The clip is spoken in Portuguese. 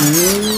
Hum.